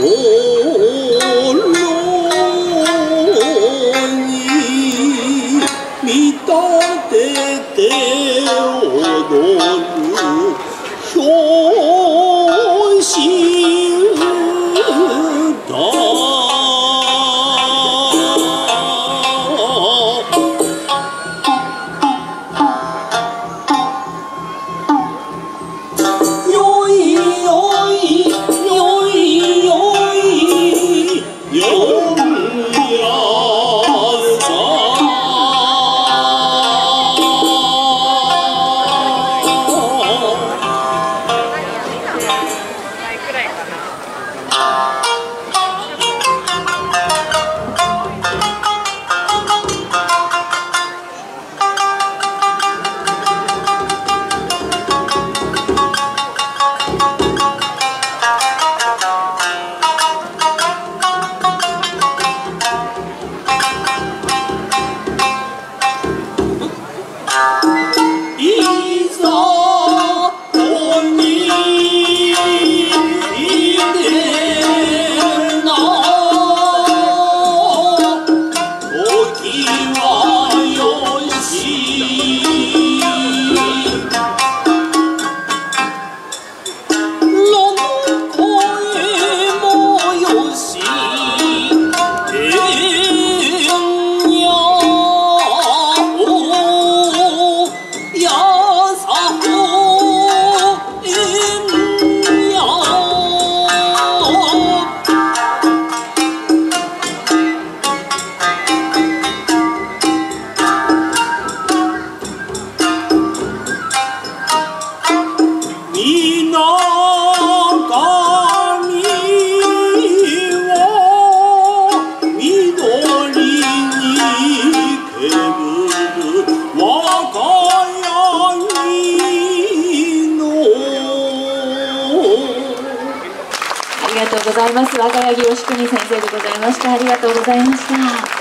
に見立てて Oh. とうございます。若柳義邦先生でございました。ありがとうございました。